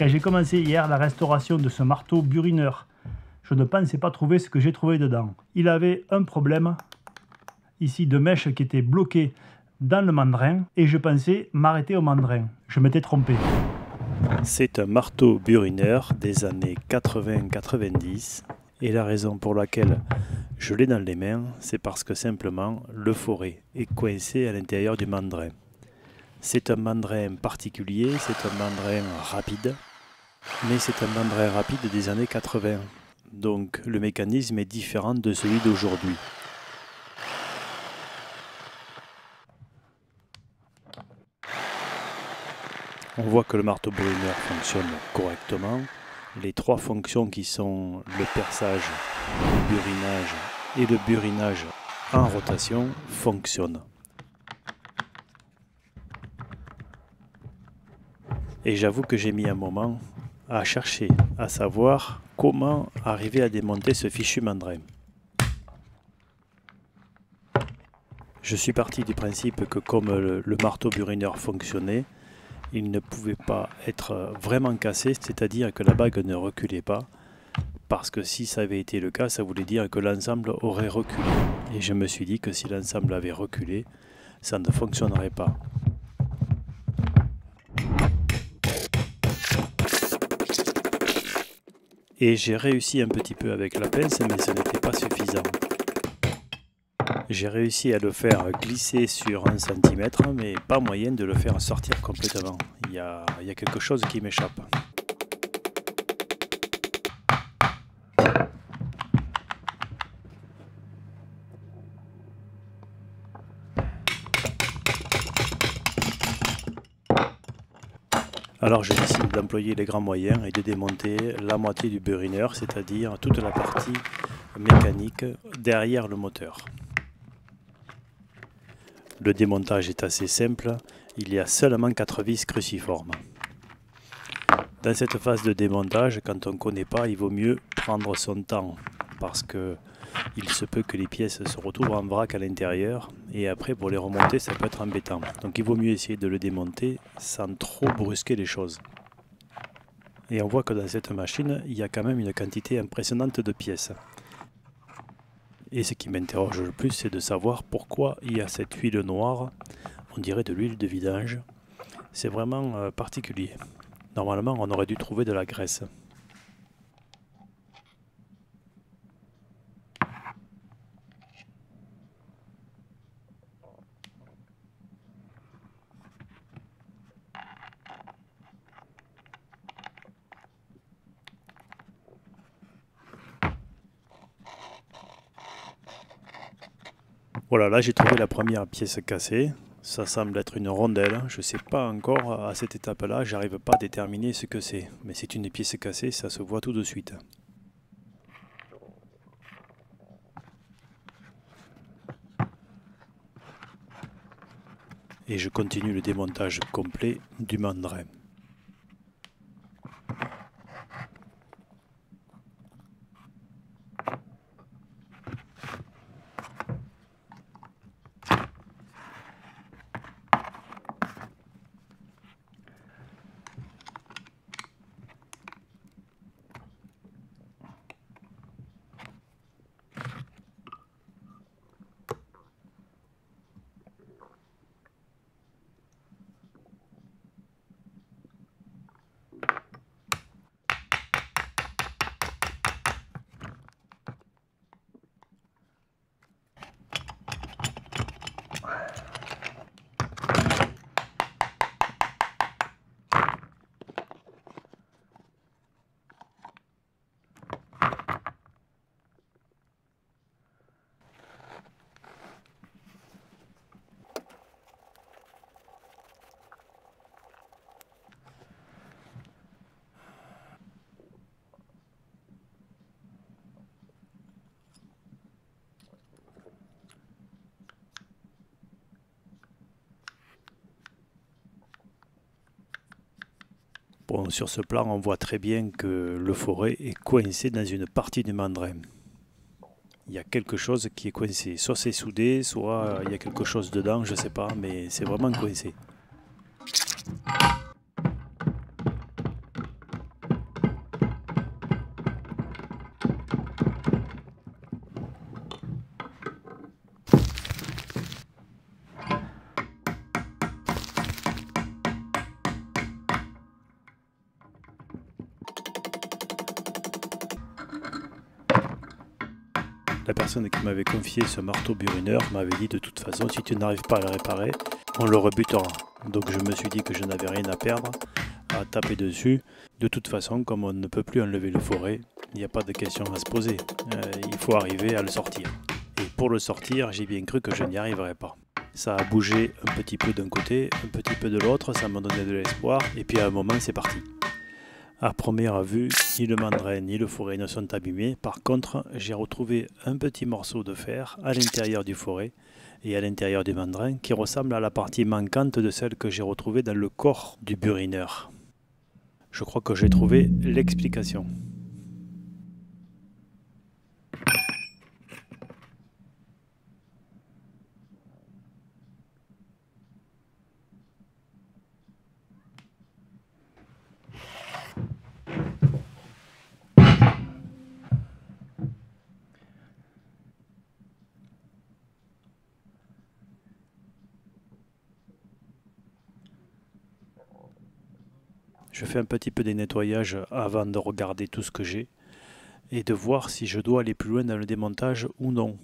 Quand j'ai commencé hier la restauration de ce marteau burineur, je ne pensais pas trouver ce que j'ai trouvé dedans. Il avait un problème ici de mèche qui était bloquée dans le mandrin et je pensais m'arrêter au mandrin. Je m'étais trompé. C'est un marteau burineur des années 80-90 et la raison pour laquelle je l'ai dans les mains, c'est parce que simplement le forêt est coincé à l'intérieur du mandrin. C'est un mandrin particulier, c'est un mandrin rapide, mais c'est un mandrin rapide des années 80. Donc le mécanisme est différent de celui d'aujourd'hui. On voit que le marteau bruneur fonctionne correctement. Les trois fonctions qui sont le perçage, le burinage et le burinage en rotation fonctionnent. Et j'avoue que j'ai mis un moment à chercher, à savoir comment arriver à démonter ce fichu mandrin. Je suis parti du principe que comme le, marteau burineur fonctionnait, il ne pouvait pas être vraiment cassé, c'est-à-dire que la bague ne reculait pas, parce que si ça avait été le cas, ça voulait dire que l'ensemble aurait reculé. Et je me suis dit que si l'ensemble avait reculé, ça ne fonctionnerait pas. Et j'ai réussi un petit peu avec la pince, mais ce n'était pas suffisant. J'ai réussi à le faire glisser sur un centimètre, mais pas moyen de le faire sortir complètement. Il y a, il y a quelque chose qui m'échappe. Alors je décide d'employer les grands moyens et de démonter la moitié du burineur, c'est-à-dire toute la partie mécanique derrière le moteur. Le démontage est assez simple, il y a seulement 4 vis cruciformes. Dans cette phase de démontage, quand on ne connaît pas, il vaut mieux prendre son temps parce que il se peut que les pièces se retrouvent en vrac à l'intérieur et après pour les remonter ça peut être embêtant. Donc il vaut mieux essayer de le démonter sans trop brusquer les choses. Et on voit que dans cette machine il y a quand même une quantité impressionnante de pièces. Et ce qui m'interroge le plus c'est de savoir pourquoi il y a cette huile noire, on dirait de l'huile de vidange. C'est vraiment euh, particulier. Normalement on aurait dû trouver de la graisse. Voilà, là j'ai trouvé la première pièce cassée. Ça semble être une rondelle. Je ne sais pas encore à cette étape-là, j'arrive pas à déterminer ce que c'est. Mais c'est une pièce cassée, ça se voit tout de suite. Et je continue le démontage complet du mandrin. Sur ce plan, on voit très bien que le forêt est coincé dans une partie du mandrin. Il y a quelque chose qui est coincé. Soit c'est soudé, soit il y a quelque chose dedans, je ne sais pas, mais c'est vraiment coincé. Qui m'avait confié ce marteau burineur m'avait dit de toute façon, si tu n'arrives pas à le réparer, on le rebutera. Donc je me suis dit que je n'avais rien à perdre à taper dessus. De toute façon, comme on ne peut plus enlever le forêt, il n'y a pas de question à se poser. Euh, il faut arriver à le sortir. Et pour le sortir, j'ai bien cru que je n'y arriverais pas. Ça a bougé un petit peu d'un côté, un petit peu de l'autre, ça m'a donné de l'espoir, et puis à un moment c'est parti. À première vue, ni le mandrin ni le forêt ne sont abîmés. Par contre, j'ai retrouvé un petit morceau de fer à l'intérieur du forêt et à l'intérieur du mandrin qui ressemble à la partie manquante de celle que j'ai retrouvée dans le corps du burineur. Je crois que j'ai trouvé l'explication. Je fais un petit peu des nettoyages avant de regarder tout ce que j'ai et de voir si je dois aller plus loin dans le démontage ou non.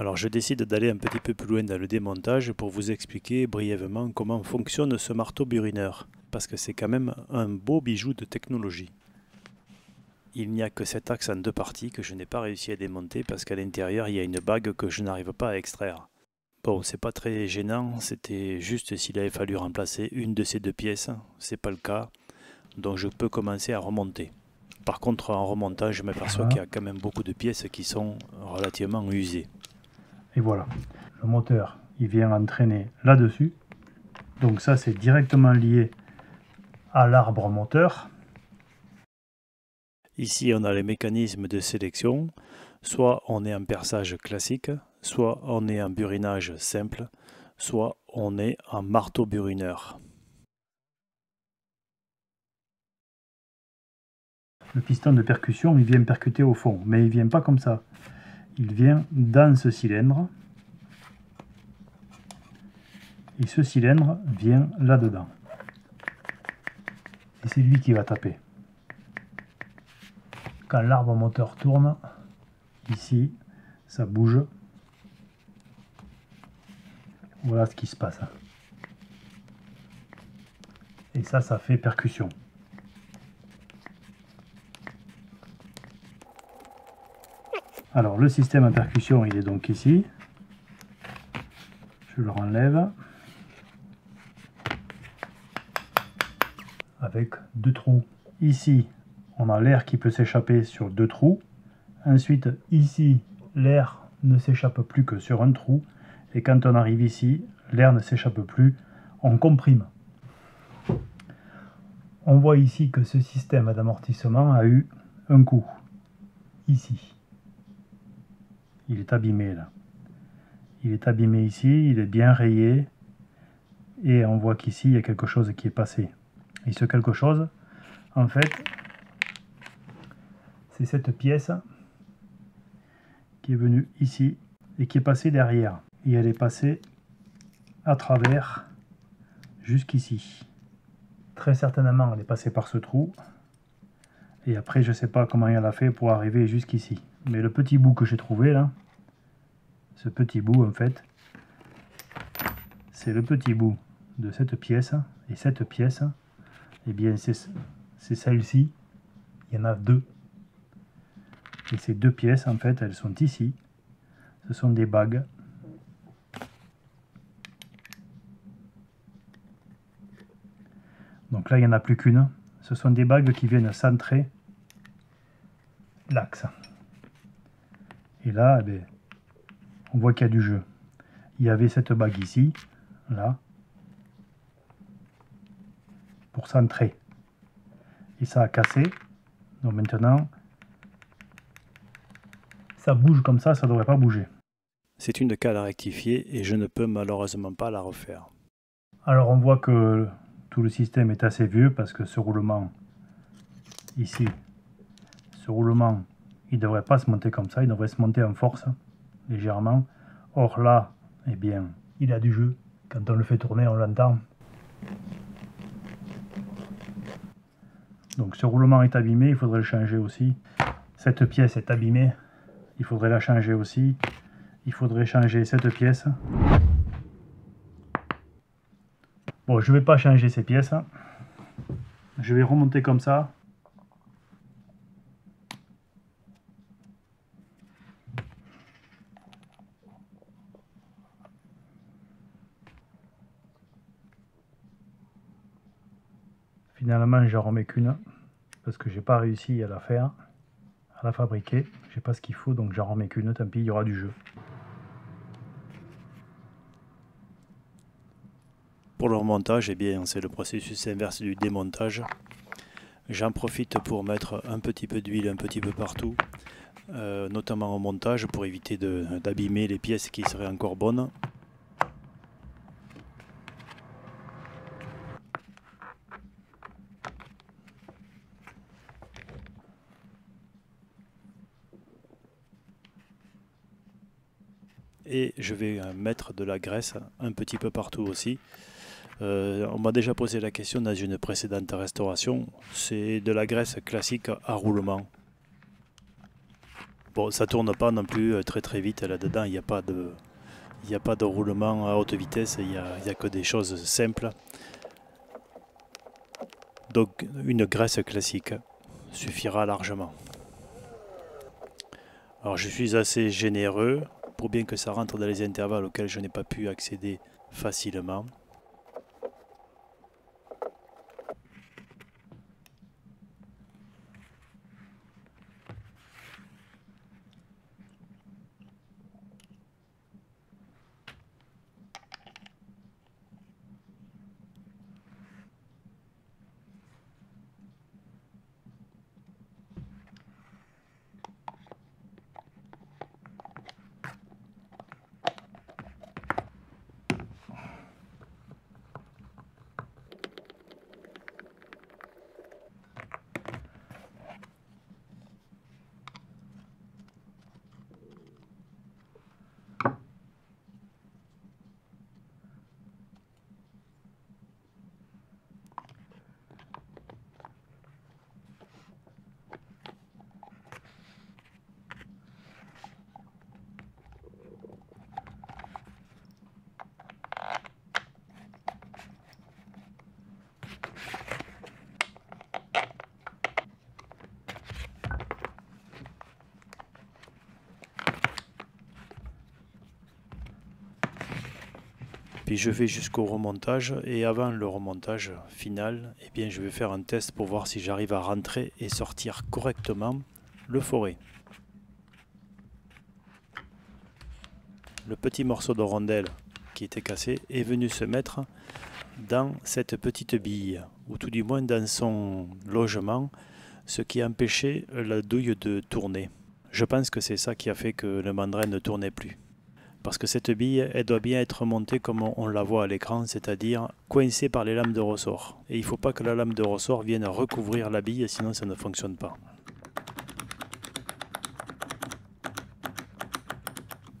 Alors je décide d'aller un petit peu plus loin dans le démontage pour vous expliquer brièvement comment fonctionne ce marteau burineur, parce que c'est quand même un beau bijou de technologie. Il n'y a que cet axe en deux parties que je n'ai pas réussi à démonter parce qu'à l'intérieur il y a une bague que je n'arrive pas à extraire. Bon, c'est pas très gênant, c'était juste s'il avait fallu remplacer une de ces deux pièces, c'est pas le cas, donc je peux commencer à remonter. Par contre, en remontant, je m'aperçois qu'il y a quand même beaucoup de pièces qui sont relativement usées. Et voilà, le moteur, il vient entraîner là-dessus. Donc ça, c'est directement lié à l'arbre moteur. Ici, on a les mécanismes de sélection. Soit on est en perçage classique, soit on est en burinage simple, soit on est en marteau burineur. Le piston de percussion, il vient percuter au fond, mais il vient pas comme ça il vient dans ce cylindre. Et ce cylindre vient là-dedans. Et c'est lui qui va taper. Quand l'arbre moteur tourne, ici, ça bouge. Voilà ce qui se passe. Et ça, ça fait percussion. Alors le système à percussion il est donc ici. Je le renlève. Avec deux trous. Ici on a l'air qui peut s'échapper sur deux trous. Ensuite ici l'air ne s'échappe plus que sur un trou. Et quand on arrive ici, l'air ne s'échappe plus, on comprime. On voit ici que ce système d'amortissement a eu un coup, ici il est abîmé là. Il est abîmé ici, il est bien rayé. Et on voit qu'ici, il y a quelque chose qui est passé. Et ce quelque chose, en fait, c'est cette pièce qui est venue ici et qui est passée derrière. Et elle est passée à travers jusqu'ici. Très certainement, elle est passée par ce trou. Et après, je ne sais pas comment elle a fait pour arriver jusqu'ici. Mais le petit bout que j'ai trouvé là, ce petit bout en fait, c'est le petit bout de cette pièce. Et cette pièce, eh bien c'est celle-ci. Il y en a deux. Et ces deux pièces, en fait, elles sont ici. Ce sont des bagues. Donc là, il n'y en a plus qu'une. Ce sont des bagues qui viennent centrer l'axe. Et là, eh bien, on voit qu'il y a du jeu. Il y avait cette bague ici, là, pour centrer. Et ça a cassé. Donc maintenant, ça bouge comme ça, ça ne devrait pas bouger. C'est une cale à rectifier et je ne peux malheureusement pas la refaire. Alors on voit que tout le système est assez vieux parce que ce roulement ici, ce roulement, il ne devrait pas se monter comme ça, il devrait se monter en force légèrement. Or là, eh bien, il a du jeu. Quand on le fait tourner, on l'entend. Donc ce roulement est abîmé, il faudrait le changer aussi. Cette pièce est abîmée, il faudrait la changer aussi. Il faudrait changer cette pièce. Bon, je ne vais pas changer ces pièces. Je vais remonter comme ça. J'en remets qu'une parce que j'ai pas réussi à la faire, à la fabriquer. J'ai pas ce qu'il faut, donc j'en remets qu'une. Tant pis, il y aura du jeu. Pour le remontage, eh bien, c'est le processus inverse du démontage. J'en profite pour mettre un petit peu d'huile un petit peu partout, euh, notamment au montage pour éviter d'abîmer les pièces qui seraient encore bonnes. Et je vais euh, mettre de la graisse un petit peu partout aussi. Euh, on m'a déjà posé la question dans une précédente restauration, c'est de la graisse classique à roulement. Bon, ça tourne pas non plus euh, très très vite là-dedans, il n'y a pas de... A pas roulement à haute vitesse, il n'y a, a, que des choses simples. Donc une graisse classique suffira largement. Alors je suis assez généreux, pour bien que ça rentre dans les intervalles auxquels je n'ai pas pu accéder facilement. Puis je vais jusqu'au remontage et avant le remontage final, eh bien je vais faire un test pour voir si j'arrive à rentrer et sortir correctement le forêt. Le petit morceau de rondelle qui était cassé est venu se mettre dans cette petite bille, ou tout du moins dans son logement, ce qui empêchait la douille de tourner. Je pense que c'est ça qui a fait que le mandrin ne tournait plus. Parce que cette bille, elle doit bien être montée comme on la voit à l'écran, c'est-à-dire coincée par les lames de ressort. Et il ne faut pas que la lame de ressort vienne recouvrir la bille, sinon ça ne fonctionne pas.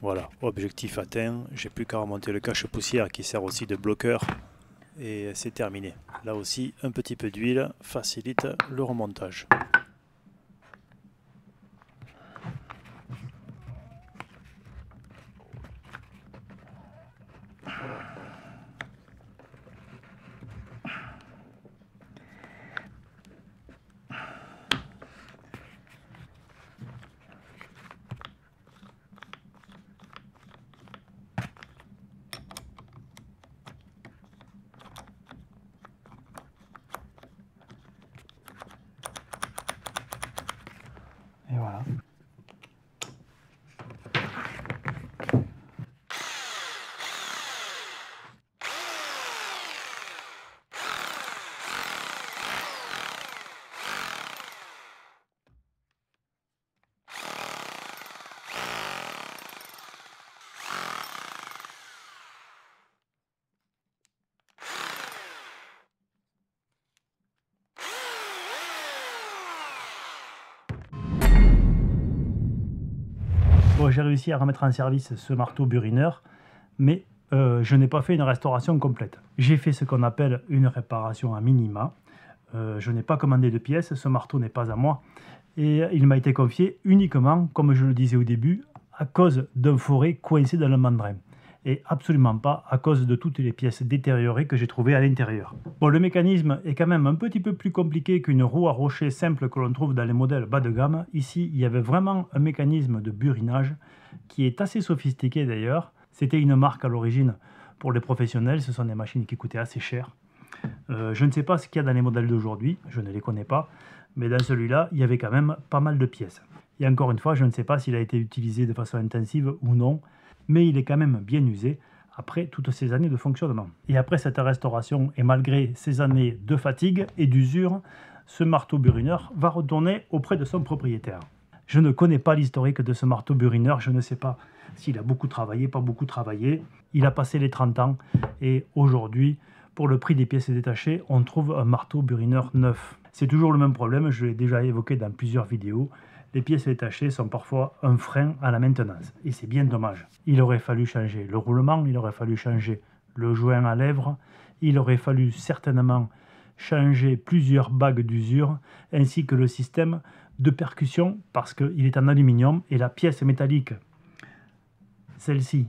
Voilà, objectif atteint. J'ai plus qu'à remonter le cache-poussière qui sert aussi de bloqueur. Et c'est terminé. Là aussi, un petit peu d'huile facilite le remontage. J'ai réussi à remettre en service ce marteau burineur, mais euh, je n'ai pas fait une restauration complète. J'ai fait ce qu'on appelle une réparation à minima. Euh, je n'ai pas commandé de pièces, ce marteau n'est pas à moi. Et il m'a été confié uniquement, comme je le disais au début, à cause d'un forêt coincé dans le mandrin. Et absolument pas à cause de toutes les pièces détériorées que j'ai trouvées à l'intérieur. Bon, le mécanisme est quand même un petit peu plus compliqué qu'une roue à rocher simple que l'on trouve dans les modèles bas de gamme. Ici, il y avait vraiment un mécanisme de burinage qui est assez sophistiqué d'ailleurs c'était une marque à l'origine pour les professionnels. Ce sont des machines qui coûtaient assez cher. Euh, je ne sais pas ce qu'il y a dans les modèles d'aujourd'hui, je ne les connais pas, mais dans celui-là, il y avait quand même pas mal de pièces. Et encore une fois, je ne sais pas s'il a été utilisé de façon intensive ou non, mais il est quand même bien usé après toutes ces années de fonctionnement. Et après cette restauration, et malgré ces années de fatigue et d'usure, ce marteau burineur va retourner auprès de son propriétaire. Je ne connais pas l'historique de ce marteau burineur, je ne sais pas s'il a beaucoup travaillé, pas beaucoup travaillé. Il a passé les 30 ans et aujourd'hui, pour le prix des pièces détachées, on trouve un marteau burineur neuf. C'est toujours le même problème, je l'ai déjà évoqué dans plusieurs vidéos. Les pièces détachées sont parfois un frein à la maintenance et c'est bien dommage. Il aurait fallu changer le roulement, il aurait fallu changer le joint à lèvres, il aurait fallu certainement changer plusieurs bagues d'usure ainsi que le système de percussion parce qu'il est en aluminium et la pièce métallique celle-ci,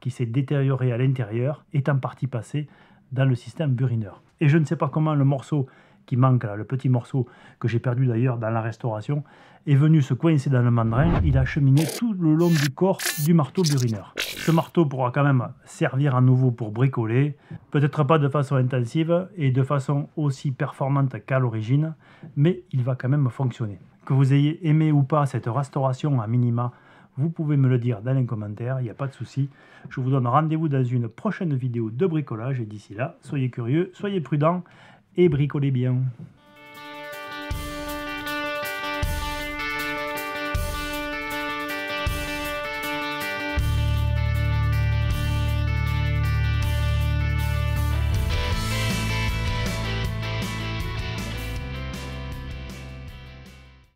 qui s'est détériorée à l'intérieur, est en partie passée dans le système burineur. Et je ne sais pas comment le morceau qui manque là, le petit morceau que j'ai perdu d'ailleurs dans la restauration, est venu se coincer dans le mandrin. Il a cheminé tout le long du corps du marteau burineur. Ce marteau pourra quand même servir à nouveau pour bricoler, peut-être pas de façon intensive et de façon aussi performante qu'à l'origine, mais il va quand même fonctionner. Que vous ayez aimé ou pas cette restauration à minima vous pouvez me le dire dans les commentaires, il n'y a pas de souci. Je vous donne rendez-vous dans une prochaine vidéo de bricolage et d'ici là, soyez curieux, soyez prudents et bricolez bien.